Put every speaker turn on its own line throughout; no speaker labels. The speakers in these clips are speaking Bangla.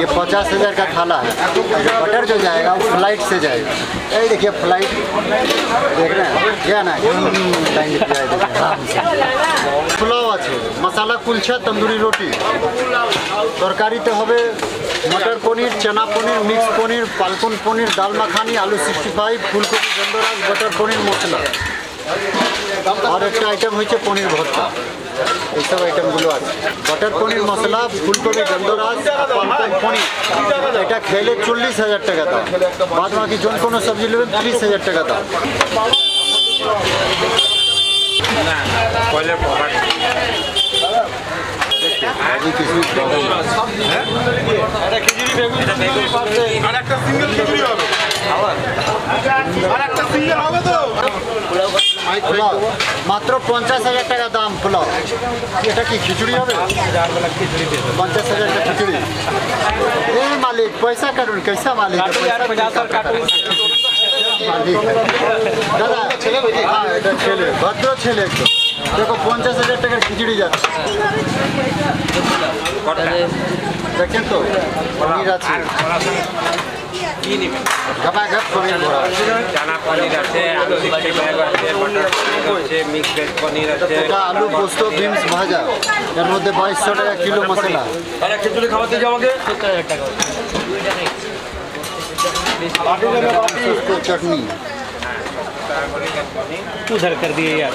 ये पचास हज़ार का थाला है और जो बटर जो जाएगा वो फ्लाइट से जाएगा ये देखिए फ्लाइट देख रहे हैं क्या ना लाइन दिया है देखिए आराम से। পোলাও আছে মশালা কুলচা তন্দুরি রুটি তরকারিতে হবে মটর পনির চানা পনির মিক্স পনির পালকুন পনির ডাল মাখানি আলু সিক্সটি ফাইভ ফুলকপি গন্ধরাজ বটর পনির মশলা আর একটা আইটেম হচ্ছে পনির ভর্তা এইসব আইটেমগুলো আছে। বটর পনির মশলা ফুলকপি গন্ধরাজ পনির। এটা খেলে চল্লিশ হাজার টাকা দাম। বাদ বাকি জন কোনো সবজি নেবেন তিরিশ হাজার টাকা দাম।
আর একটা সিঙ্গেল খিচুড়ি হবে। আর একটা সিঙ্গেল হবে তো
পোলাও মাত্র পঞ্চাশ হাজার টাকা দাম পোলাও এটা কি খিচুড়ি হবে? পঞ্চাশ হাজার টাকা খিচুড়ি। এ মালিক পয়সা কাটুন কেসা মালিক? দাদা ছেলে হ্যাঁ, ছেলে ভদ্র ছেলে দেখো পঞ্চাশ হাজার টাকার খিচুড়ি যাচ্ছে। দেখেন তো আছে।
কি নেবেন
ঘাপাঘাপ পনির ভরা আছে।
চানা পনির আছে আলু সিক্সটি ফাইভ আছে বাটার পনির আছে মিক্স ভেজ পনির আছে
এটা আলু পোস্ত বিনস ভাজা এর মধ্যে বাইশশো টাকা কিলো মশলা
আরে খিচুড়ি খাওয়াতে যাও আমাকে
सुस्त चटनी
उधर कर दिए यार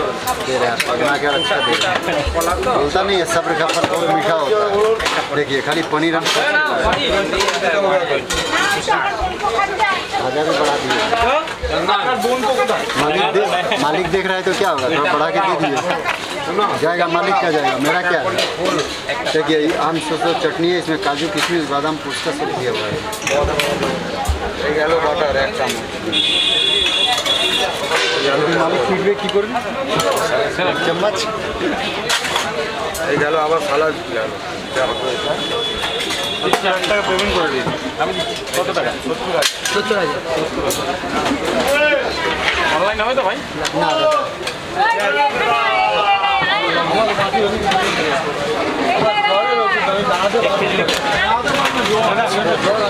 दे नहीं है सब्र का फल बहुत मीठा होता है। देखिए, खाली पनीर हम हज़ार बढ़ा दिए। मालिक देख मालिक देख रहा है तो क्या होगा? थोड़ा बढ़ा के दे दिए। जाएगा मालिक क्या जाएगा। मेरा क्या है? देखिए आम सोचो चटनी है, इसमें काजू, किशमिश, बादाम, पुस्ता सब दिया हुआ है।
एक एलो वाटर एक
चम्मच মালিক ফিডব্যাক কী করবে চামচ
এই গেল আবার সালাদ গেল
টাকা পেমেন্ট করে দিন আমি কত টাকা সত্তর হাজার অনলাইন হবে তো ভাই
না দাদা
দাদা